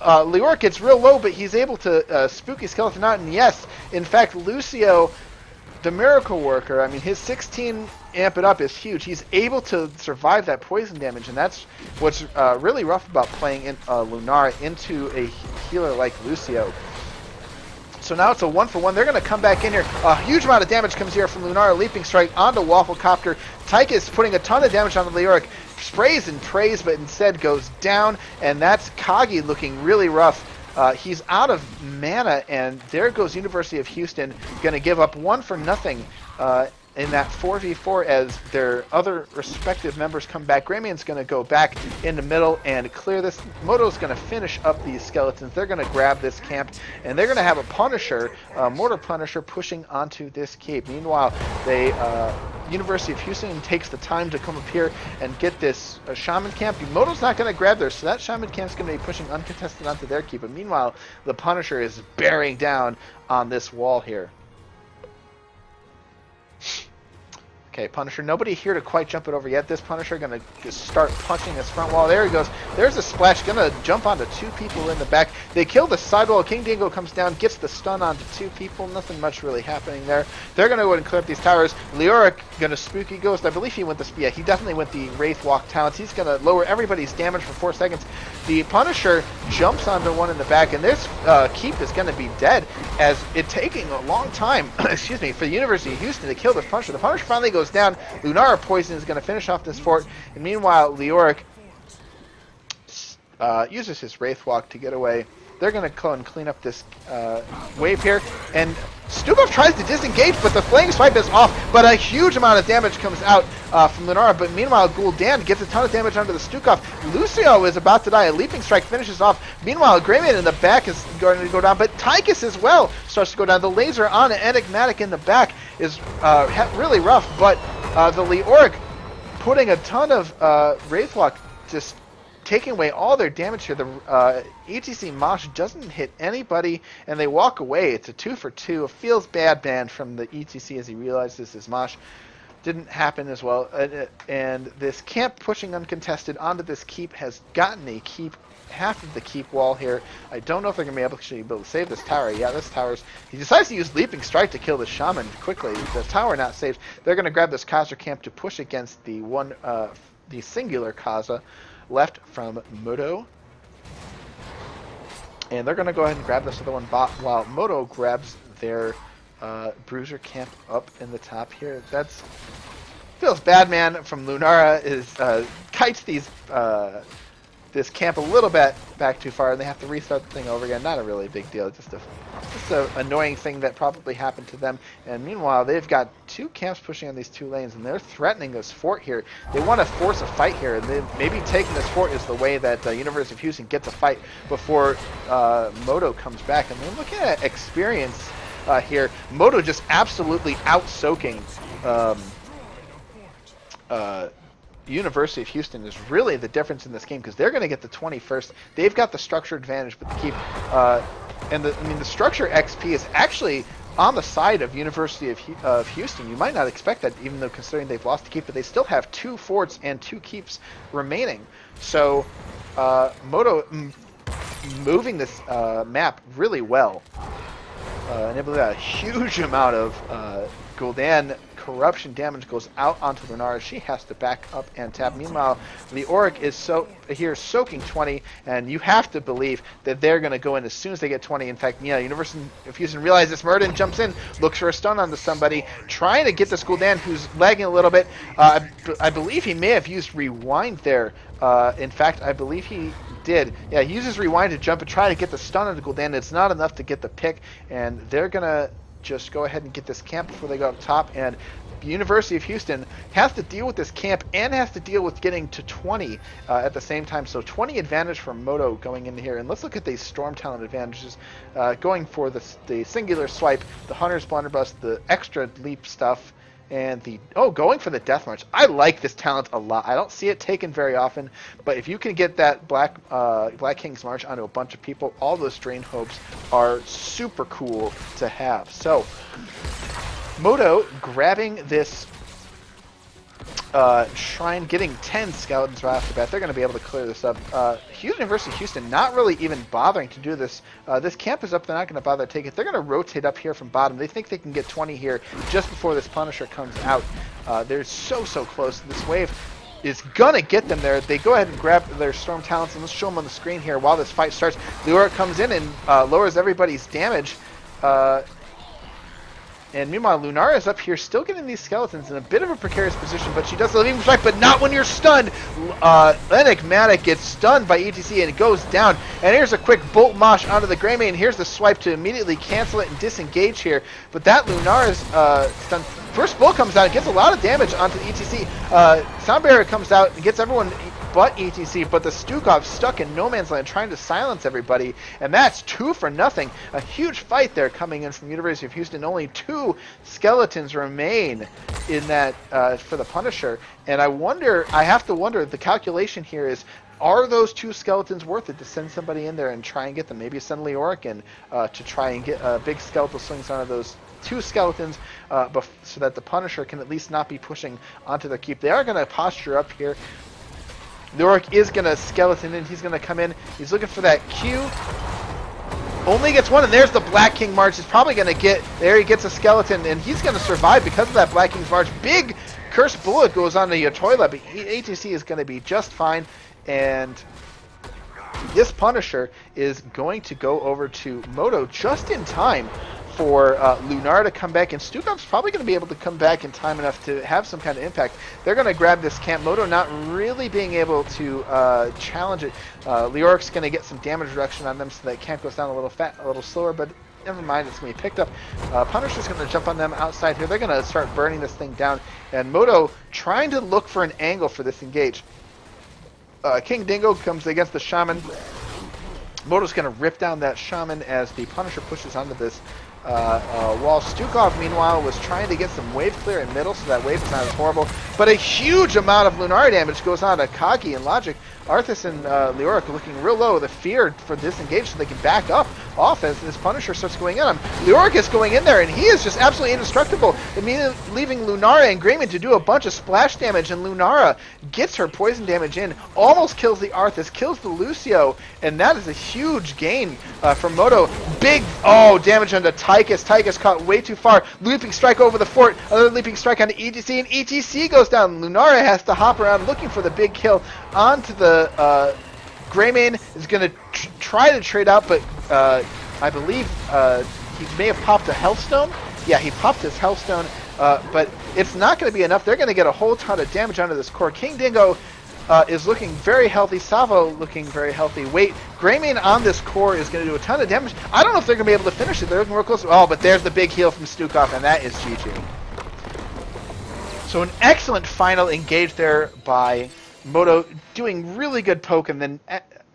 Uh, Lior gets real low, but he's able to uh, spooky skeleton out, and yes, in fact, Lucio the miracle worker, I mean, his 16 amp it up is huge. He's able to survive that poison damage, and that's what's uh, really rough about playing in, uh, Lunar into a healer like Lucio. So now it's a one for one. They're going to come back in here. A huge amount of damage comes here from Lunara. Leaping strike onto Wafflecopter. Tychus is putting a ton of damage on the Leoric. Sprays and prays, but instead goes down. And that's Kagi looking really rough. Uh, he's out of mana, and there goes University of Houston, going to give up one for nothing uh, in that 4v4 as their other respective members come back. Greymane's going to go back in the middle and clear this. Modo's going to finish up these skeletons. They're going to grab this camp, and they're going to have a Punisher, a Mortar Punisher, pushing onto this cape. Meanwhile, they uh, University of Houston takes the time to come up here and get this uh, Shaman camp. Modo's not going to grab there, so that Shaman camp's going to be pushing uncontested onto their keep. But meanwhile, the Punisher is bearing down on this wall here. Okay, Punisher. Nobody here to quite jump it over yet. This Punisher gonna just start punching his front wall. There he goes. There's a splash. Gonna jump onto two people in the back. They kill the sidewall. King Dingo comes down, gets the stun onto two people. Nothing much really happening there. They're gonna go ahead and clear up these towers. Leoric gonna spooky ghost. I believe he went the yeah. He definitely went the Wraith Walk talents. He's gonna lower everybody's damage for four seconds. The Punisher jumps onto one in the back, and this uh, keep is gonna be dead as it taking a long time. excuse me for the University of Houston to kill this Punisher. The Punisher finally goes down. Lunara Poison is going to finish off this fort. And meanwhile, Leoric uh, uses his Wraith Walk to get away. They're going to go and clean up this uh, wave here. And Stukov tries to disengage, but the Flailing Swipe is off. But a huge amount of damage comes out uh, from Lunara. But meanwhile, Gul'dan gets a ton of damage onto the Stukov. Lucio is about to die. A Leaping Strike finishes off. Meanwhile, Greymane in the back is going to go down. But Tychus as well starts to go down. The laser on Enigmatic in the back is uh, really rough. But uh, the Leoric putting a ton of uh, Wraithwalk just taking away all their damage here. The uh, ETC Mosh doesn't hit anybody, and they walk away. It's a two for two. It feels bad, man, from the ETC as he realizes his Mosh didn't happen as well. Uh, and this camp pushing uncontested onto this keep has gotten a keep half of the keep wall here. I don't know if they're going to be able to, be able to save this tower. Yeah, this tower's... He decides to use Leaping Strike to kill the Shaman quickly. The tower not saved. They're going to grab this Kaza camp to push against the one, uh, the singular Kaza left from Modo. And they're going to go ahead and grab this other one bot while Modo grabs their uh, Bruiser camp up in the top here. That's feels bad, man. From Lunara is uh, kites these uh, this camp a little bit back too far, and they have to restart the thing over again. Not a really big deal, just a just an annoying thing that probably happened to them. And meanwhile, they've got two camps pushing on these two lanes, and they're threatening this fort here. They want to force a fight here, and they, maybe taking this fort is the way that uh, University of Houston gets a fight before uh, Modo comes back. And then looking at experience uh, here, Modo just absolutely out soaking. Um, uh, University of Houston is really the difference in this game because they're going to get the 21st. They've got the structure advantage, but the keep uh, and the I mean the structure XP is actually on the side of University of, of Houston. You might not expect that, even though considering they've lost the keep, but they still have two forts and two keeps remaining. So uh, Modo moving this uh, map really well, uh, enabling a huge amount of uh, Gul'dan corruption damage goes out onto Lunara. She has to back up and tap. Meanwhile, the Auric is so here soaking 20, and you have to believe that they're going to go in as soon as they get 20. In fact, yeah, University of Houston realizes Muradin jumps in, looks for a stun onto somebody, trying to get this Gul'dan who's lagging a little bit. Uh, I, I, believe he may have used rewind there. Uh, in fact, I believe he did. Yeah, he uses rewind to jump and try to get the stun onto Gul'dan. It's not enough to get the pick, and they're going to just go ahead and get this camp before they go up top. And University of Houston has to deal with this camp and has to deal with getting to 20 uh, at the same time. So 20 advantage for Modo going in here. And let's look at these Storm Talent advantages. Uh, going for the, the singular swipe, the Hunter's Blunderbuss, the extra leap stuff, and the oh going for the death march i like this talent a lot i don't see it taken very often but if you can get that black uh, black king's march onto a bunch of people all those drain hopes are super cool to have so Modo grabbing this uh, shrine, getting 10 skeletons right off the bat. They're going to be able to clear this up. Uh, University Houston not really even bothering to do this. Uh, this camp is up. They're not going to bother to take it. They're going to rotate up here from bottom. They think they can get 20 here just before this Punisher comes out. Uh, they're so, so close. This wave is gonna get them there. They go ahead and grab their storm talents, and let's show them on the screen here while this fight starts. Lure comes in and uh, lowers everybody's damage. Uh, and meanwhile, Lunara is up here still getting these skeletons in a bit of a precarious position, but she does the living strike, but not when you're stunned. Uh, Enigmatic gets stunned by ETC and goes down. And here's a quick Bolt Mosh onto the Grey Greymane. Here's the swipe to immediately cancel it and disengage here. But that Lunara's uh, stunned. First Bull comes out and gets a lot of damage onto the ETC. Uh, Sound Barrier comes out and gets everyone but ETC, but the Stukov stuck in no man's land trying to silence everybody, and that's two for nothing. A huge fight there coming in from University of Houston. Only two skeletons remain in that uh, for the Punisher, and I wonder, I have to wonder, the calculation here is are those two skeletons worth it to send somebody in there and try and get them? Maybe send Leoric in uh, to try and get uh, big skeletal slings onto those two skeletons, uh, so that the Punisher can at least not be pushing onto their keep. They are going to posture up here. Leoric is going to skeleton in. He's going to come in. He's looking for that Q. Only gets one, and there's the Black King March. He's probably going to get there. He gets a skeleton, and he's going to survive because of that Black King's March. Big Cursed Bullet goes onto your toilet, but ETC is going to be just fine. And this Punisher is going to go over to Modo just in time for uh, Lunar to come back, and Stukov's probably going to be able to come back in time enough to have some kind of impact. They're going to grab this camp. Modo not really being able to uh, challenge it. Uh, Leoric's going to get some damage reduction on them, so that camp goes down a little fat, a little slower, but never mind, it's going to be picked up. Uh, Punisher's going to jump on them outside here. They're going to start burning this thing down, and Modo trying to look for an angle for this engage. Uh, King Dingo comes against the Shaman. Modo's going to rip down that Shaman as the Punisher pushes onto this uh, uh, while Stukov, meanwhile, was trying to get some wave clear in middle, so that wave is not as horrible. But a huge amount of Lunar damage goes on to Kagi and Logic. Arthas and uh, Leoric looking real low. The fear for disengage so they can back up off as this Punisher starts going in him. Leoric is going in there, and he is just absolutely indestructible, leaving Lunara and Greymane to do a bunch of splash damage, and Lunara gets her poison damage in, almost kills the Arthas, kills the Lucio, and that is a huge gain uh, from Modo. Big, oh, damage onto Tychus. Tychus caught way too far. Leaping strike over the fort, another leaping strike onto ETC, and ETC goes down. Lunara has to hop around looking for the big kill onto the uh, Greymane is going to tr- try to trade out, but uh, I believe uh, he may have popped a Healthstone. Yeah, he popped his Healthstone, uh, but it's not going to be enough. They're going to get a whole ton of damage onto this core. King Dingo uh, is looking very healthy. Savo looking very healthy. Wait, Greymane on this core is going to do a ton of damage. I don't know if they're going to be able to finish it. They're looking real close. Oh, but there's the big heal from Stukov, and that is GG. So an excellent final engage there by Modo doing really good poke and then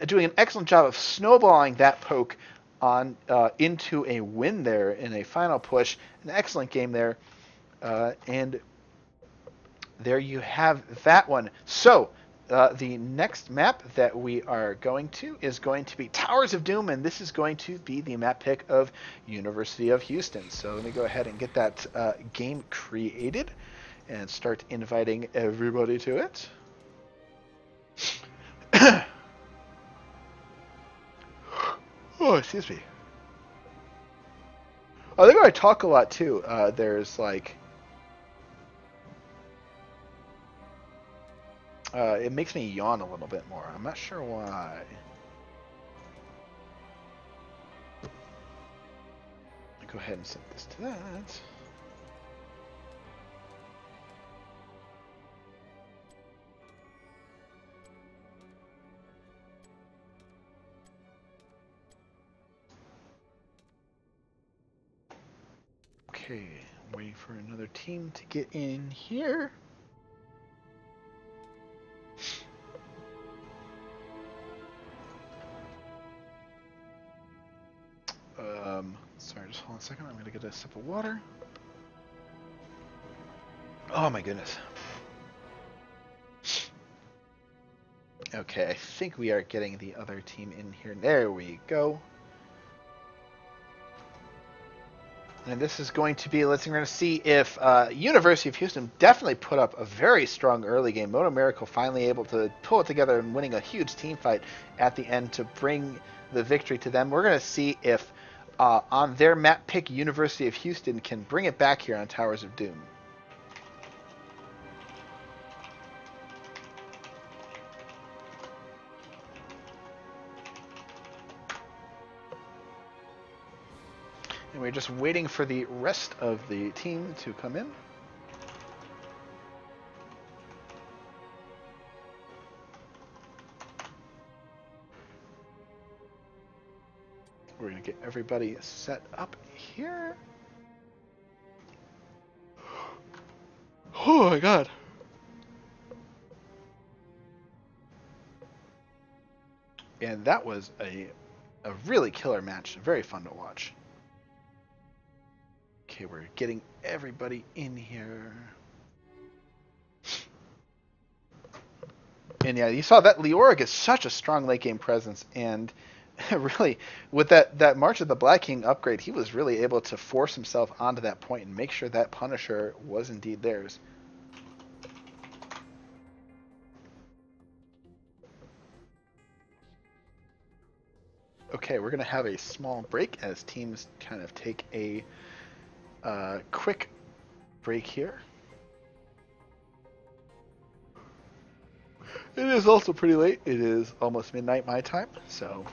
doing an excellent job of snowballing that poke on uh, into a win there in a final push. An excellent game there, uh, and there you have that one. So. Uh, the next map that we are going to is going to be Towers of Doom, and this is going to be the map pick of University of Houston. So let me go ahead and get that uh, game created and start inviting everybody to it. oh, excuse me. I think I talk a lot too. Uh, there's like, uh, it makes me yawn a little bit more. I'm not sure why. Go ahead and set this to that. Okay, waiting for another team to get in here. Um, sorry, just hold on a second. I'm to get a sip of water. Oh my goodness. Okay, I think we are getting the other team in here. There we go. And this is going to be, let's, we're going to see if uh, University of Houston definitely put up a very strong early game. Modo Miracle finally able to pull it together and winning a huge team fight at the end to bring the victory to them. We're going to see if uh, on their map pick, University of Houston can bring it back here on Towers of Doom. We're just waiting for the rest of the team to come in. We're going to get everybody set up here. Oh my god. And that was a, a really killer match. Very fun to watch. Okay, we're getting everybody in here. And yeah, you saw that Leoric is such a strong late game presence, and really, with that, that March of the Black King upgrade, he was really able to force himself onto that point and make sure that Punisher was indeed theirs. Okay, we're going to have a small break as teams kind of take a uh, quick break here. It is also pretty late. It is almost midnight my time, so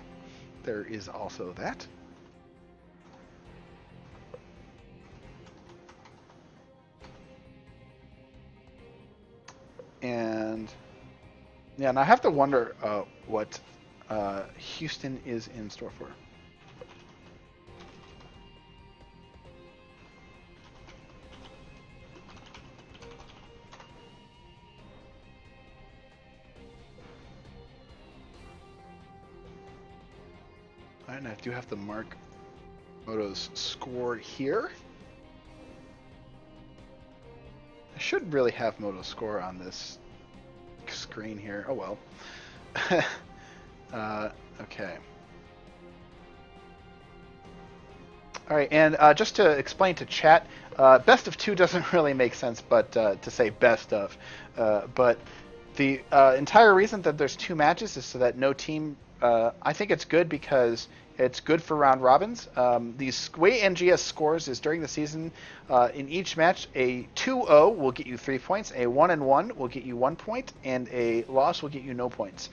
there is also that. And yeah, and I have to wonder uh, what uh, Houston is in store for. And I do have to mark Modo's score here. I should really have Modo's score on this screen here. Oh well. uh, okay. All right, and uh, just to explain to chat, uh, best of two doesn't really make sense, but uh, to say best of. Uh, but the uh, entire reason that there's two matches is so that no team. Uh, I think it's good because it's good for round robins. Um, the way NGS scores is during the season, uh, in each match, a 2-0 will get you three points, a 1 and 1 will get you one point, and a loss will get you no points.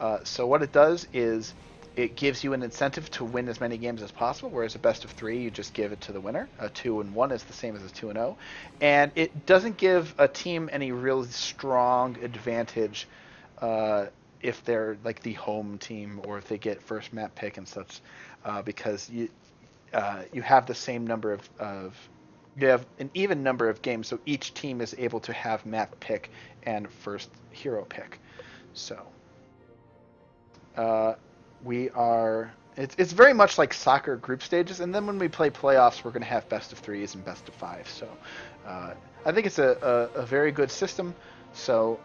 Uh, so what it does is it gives you an incentive to win as many games as possible. Whereas a best of three, you just give it to the winner. A two and one is the same as a two and and it doesn't give a team any real strong advantage uh, if they're like the home team or if they get first map pick and such, uh, because you uh, you have the same number of, of you have an even number of games, so each team is able to have map pick and first hero pick. So uh, we are. It's, it's very much like soccer group stages, and then when we play playoffs, we're going to have best of threes and best of five. So uh, I think it's a, a, a very good system. So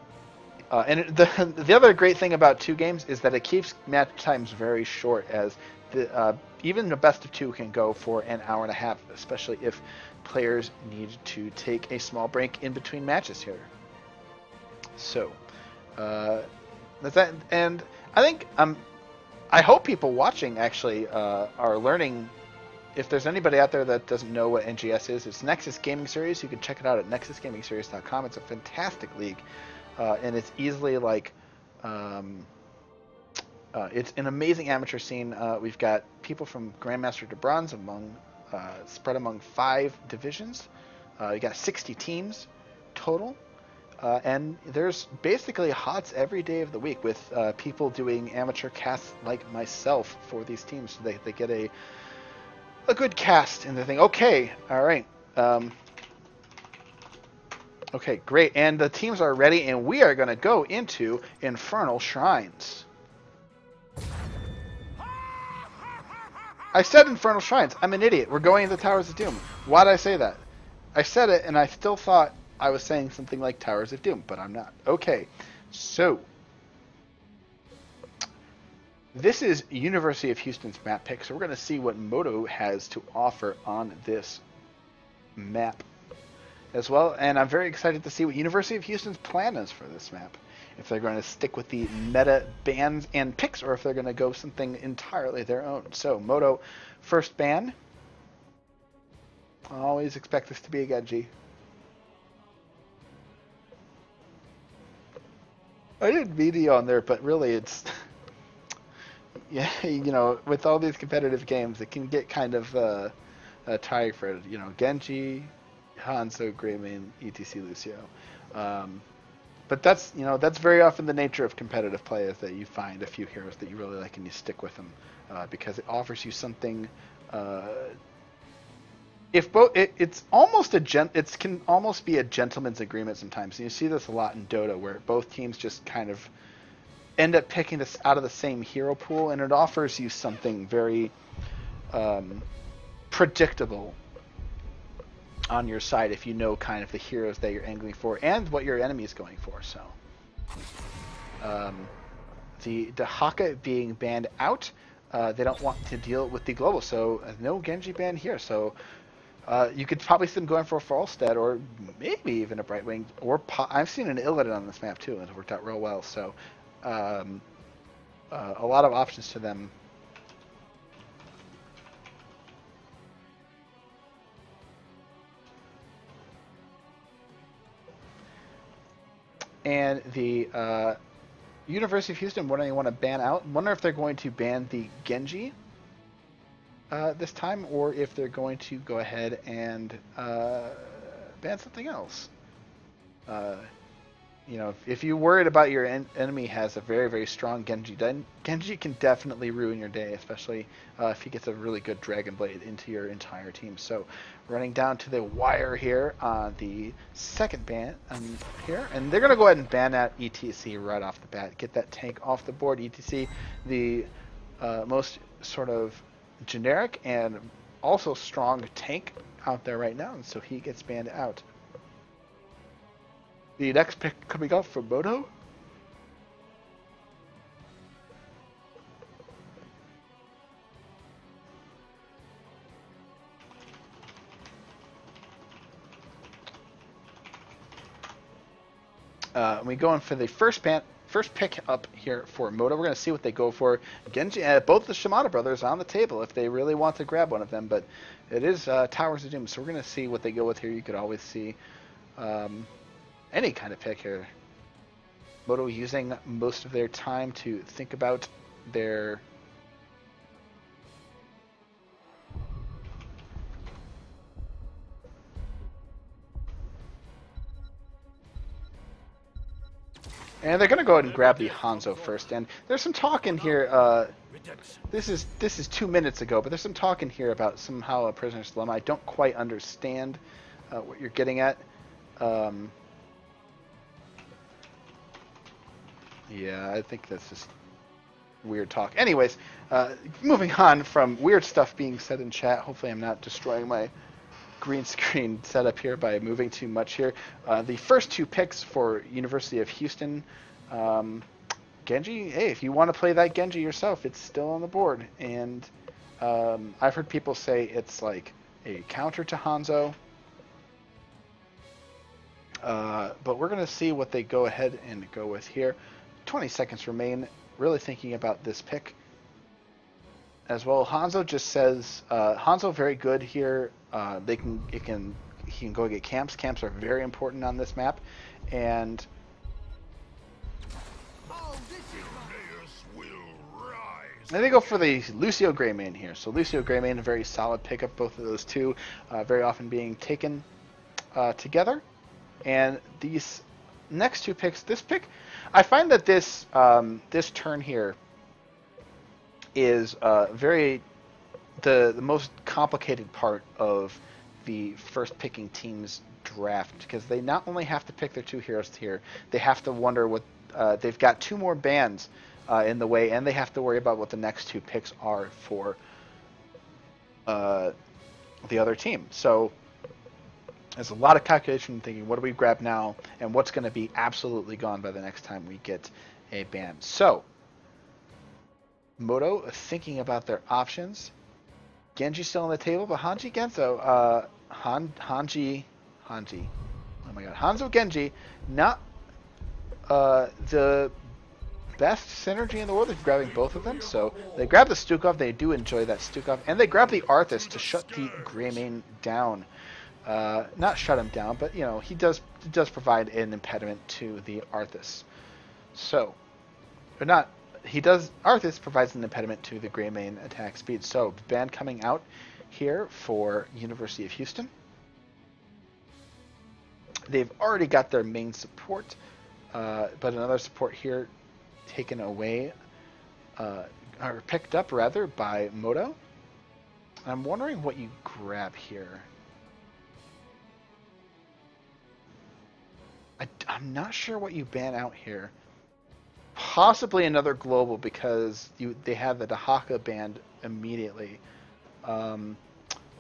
uh, and the the other great thing about two games is that it keeps match times very short, as the uh, even the best of two can go for an hour and a half, especially if players need to take a small break in between matches here. So uh, that, and I think um, I hope people watching actually uh, are learning. If there's anybody out there that doesn't know what NGS is, it's Nexus Gaming Series. You can check it out at nexusgamingseries.com. It's a fantastic league uh, and it's easily like um, uh, it's an amazing amateur scene. Uh, we've got people from Grandmaster to Bronze among uh, spread among five divisions. Uh, you got 60 teams total, uh, and there's basically HOTS every day of the week with people doing amateur casts like myself for these teams, so they, they get a a good cast and they think, okay, all right. Um, Okay, great. And the teams are ready, and we are going to go into Infernal Shrines. I said Infernal Shrines. I'm an idiot. We're going into Towers of Doom. Why did I say that? I said it, and I still thought I was saying something like Towers of Doom, but I'm not. Okay, so this is University of Houston's map pick, so we're going to see what Modo has to offer on this map as well. And I'm very excited to see what University of Houston's plan is for this map. If they're going to stick with the meta bans and picks, or if they're going to go something entirely their own. So, Modo, first ban. I always expect this to be a Genji. I did video on there, but really it's yeah, you know, with all these competitive games, it can get kind of uh, uh, tiring for you know Genji, Hanzo, Greymane, etc. Lucio. Um, but that's you know that's very often the nature of competitive play is that you find a few heroes that you really like and you stick with them uh, because it offers you something. Uh, if both, it, it's almost a gent, it can almost be a gentleman's agreement sometimes. And you see this a lot in Dota, where both teams just kind of end up picking this out of the same hero pool, and it offers you something very um, predictable on your side if you know kind of the heroes that you're angling for and what your enemy is going for. So, um, the Dehaka being banned out. uh, they don't want to deal with the global. So uh, no Genji ban here. So uh, you could probably see them going for a Falstad or maybe even a Brightwing. Or I've seen an Illidan on this map too, and it's worked out real well. So um, uh, a lot of options to them. And the uh, University of Houston, what do they want to ban out? Wonder if they're going to ban the Genji uh, this time, or if they're going to go ahead and uh, ban something else. You know, if, if you're worried about your en- enemy has a very, very strong Genji, then Genji can definitely ruin your day, especially uh, if he gets a really good Dragon Blade into your entire team. So, running down to the wire here on the second ban um, here, and they're going to go ahead and ban that ETC right off the bat. Get that tank off the board. ETC, the uh, most sort of generic and also strong tank out there right now, and so he gets banned out. The next pick coming up from Modo. Uh, we go in for the first ban, first pick up here for Modo. We're going to see what they go for. Genji, uh, both the Shimada brothers on the table if they really want to grab one of them, but it is uh, Towers of Doom, so we're going to see what they go with here. You could always see um, any kind of pick here. Modo using most of their time to think about their And they're gonna go ahead and grab the Hanzo first. And there's some talk in here. Uh, this is this is two minutes ago, but there's some talk in here about somehow a prisoner's dilemma. I don't quite understand uh, what you're getting at. Um, yeah, I think that's just weird talk. Anyways, uh, moving on from weird stuff being said in chat. Hopefully, I'm not destroying my green screen setup here by moving too much here. Uh, the first two picks for University of Houston, um, Genji. Hey, if you want to play that Genji yourself, it's still on the board. And um, I've heard people say it's like a counter to Hanzo. Uh, but we're going to see what they go ahead and go with here. 20 seconds remain. Really thinking about this pick as well. Hanzo just says uh, Hanzo very good here. Uh, they can it can he can go get camps. Camps are very important on this map, and they go for the Lucio Greymane here. So Lucio Greymane, a very solid pickup. Both of those two, uh, very often being taken uh, together, and these next two picks. This pick, I find that this um, this turn here is uh, very the the most complicated part of the first picking team's draft because they not only have to pick their two heroes here, they have to wonder what uh, they've got two more bands uh, in the way, and they have to worry about what the next two picks are for uh, the other team. So there's a lot of calculation and thinking, what do we grab now, and what's going to be absolutely gone by the next time we get a band. So Modo thinking about their options. Genji still on the table, but Hanji Genzo, uh, Han, Hanji, Hanji, oh my god, Hanzo Genji, not uh, the best synergy in the world. They're grabbing both of them, so they grab the Stukov. They do enjoy that Stukov, and they grab the Arthas to shut the Greymane down. Uh, not shut him down, but you know he does does provide an impediment to the Arthas. So, or not he does Arthas provides an impediment to the Grey Greymane attack speed. So band coming out here for University of Houston. They've already got their main support, uh, but another support here taken away, uh, or picked up rather by Modo. I'm wondering what you grab here. I, I'm not sure what you ban out here possibly another global because you they have the Dehaka band immediately. Um,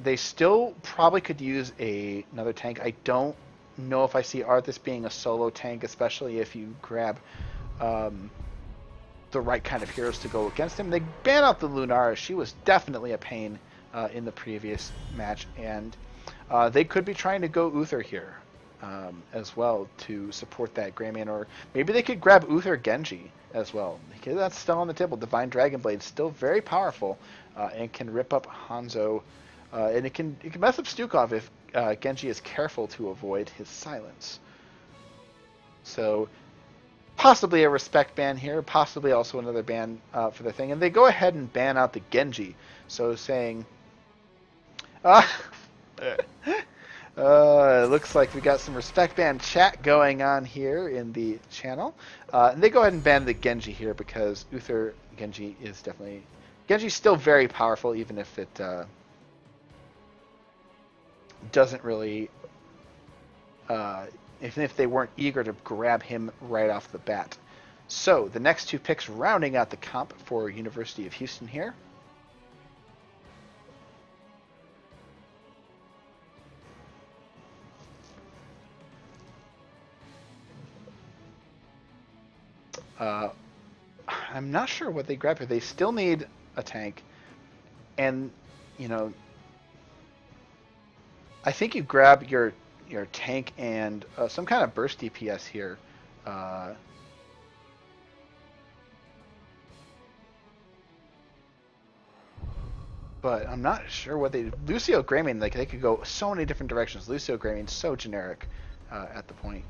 they still probably could use a, another tank. I don't know if I see Arthas being a solo tank, especially if you grab um, the right kind of heroes to go against him. They ban out the Lunara. She was definitely a pain uh, in the previous match, and uh, they could be trying to go Uther here um, as well to support that Greymane, or maybe they could grab Uther Genji as well. Because that's still on the table. Divine Dragon Blade still very powerful uh, and can rip up Hanzo, uh, and it can it can mess up Stukov if uh, Genji is careful to avoid his silence. So possibly a respect ban here, possibly also another ban uh, for the thing, and they go ahead and ban out the Genji. So saying, uh, uh, it looks like we got some respect ban chat going on here in the channel, uh, and they go ahead and ban the Genji here because Uther Genji is definitely Genji's still very powerful, even if it uh, doesn't really uh, even if they weren't eager to grab him right off the bat. So the next two picks rounding out the comp for University of Houston here. Uh, I'm not sure what they grab here. They still need a tank, and you know, I think you grab your your tank and uh, some kind of burst DPS here. Uh, but I'm not sure what they Lucio Greymane like they could go so many different directions. Lucio Greymane's so generic uh, at the point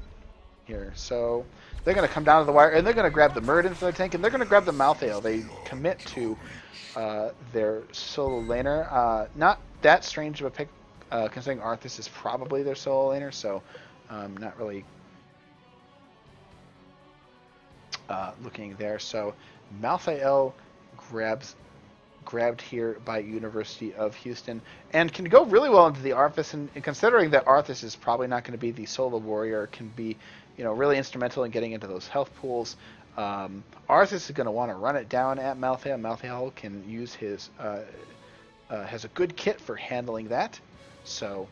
here. So they're going to come down to the wire and they're going to grab the Muradin for their tank and they're going to grab the Malthael. They commit to uh, their solo laner. Uh, not that strange of a pick uh, considering Arthas is probably their solo laner, so um, not really uh, looking there. So Malthael grabs grabbed here by University of Houston and can go really well into the Arthas and, and considering that Arthas is probably not going to be the solo warrior can be you know really instrumental in getting into those health pools um, Arthas is going to want to run it down at Malthael Malthael can use his uh, uh, has a good kit for handling that so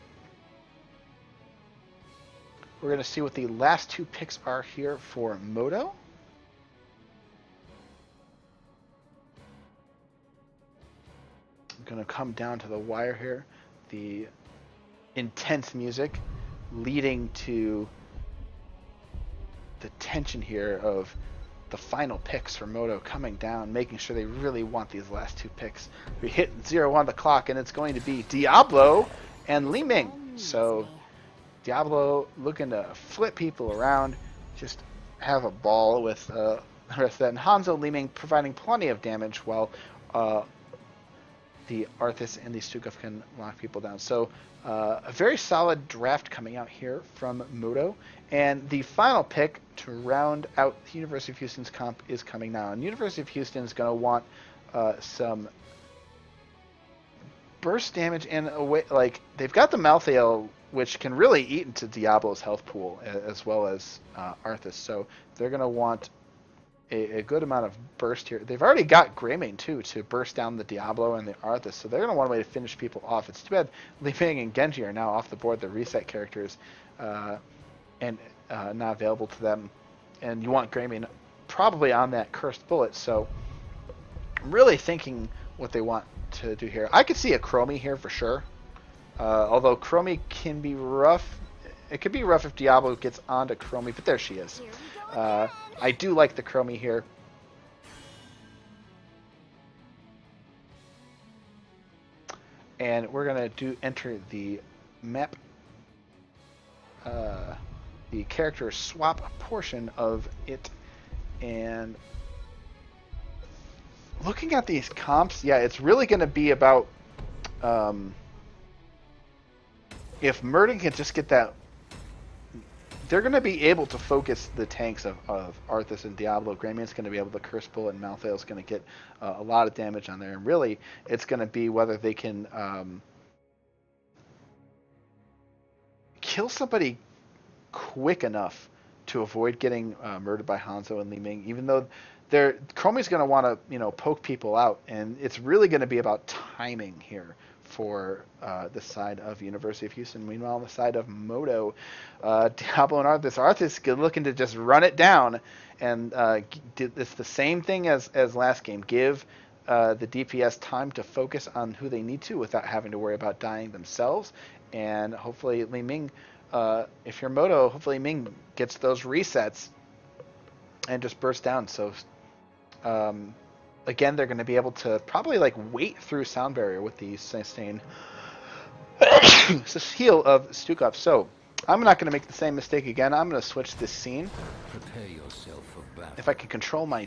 we're going to see what the last two picks are here for Modo. I'm going to come down to the wire here. The intense music leading to the tension here of the final picks for Modo coming down, making sure they really want these last two picks. We hit zero on the clock, and it's going to be Diablo and Li Ming. So Diablo looking to flip people around, just have a ball with uh, the rest of that. And Hanzo Li Ming providing plenty of damage while uh, the Arthas and the Stukov can lock people down. So uh, a very solid draft coming out here from Modo. And the final pick to round out the University of Houston's comp is coming now. And University of Houston is going to want uh, some burst damage and a way like they've got the Malthael, which can really eat into Diablo's health pool as well as uh, Arthas. So they're gonna want a, a, good amount of burst here. They've already got Greymane too to burst down the Diablo and the Arthas, so they're gonna want a way to finish people off. It's too bad Li Ming and Genji are now off the board, the reset characters, uh, and uh, not available to them. And you want Greymane probably on that cursed bullet. So I'm really thinking what they want to do here. I could see a Chromie here for sure. Uh, although Chromie can be rough. It could be rough if Diablo gets onto Chromie, but there she is. Uh, I do like the Chromie here. And we're going to do enter the map, uh, the character swap portion of it. And looking at these comps, yeah, it's really going to be about um, if Muradin can just get that. They're going to be able to focus the tanks of, of Arthas and Diablo. Greymane's going to be able to Curse Bull, and Malthael's going to get uh, a lot of damage on there. And really, it's going to be whether they can um, kill somebody quick enough to avoid getting uh, murdered by Hanzo and Li Ming, even though they're Chromie's going to want to you know poke people out, and it's really going to be about timing here for uh, the side of University of Houston. Meanwhile, on the side of Modo, uh, Diablo and Arthas. Arthas looking to just run it down, and uh, it's the same thing as as last game. Give uh, the DPS time to focus on who they need to without having to worry about dying themselves, and hopefully Li Ming. Uh, if you're Modo, hopefully Ming gets those resets and just bursts down. So um, again, they're going to be able to probably like wait through sound barrier with the sustain heal of Stukov. So I'm not going to make the same mistake again. I'm going to switch this scene. Prepare yourself for battle. If I can control my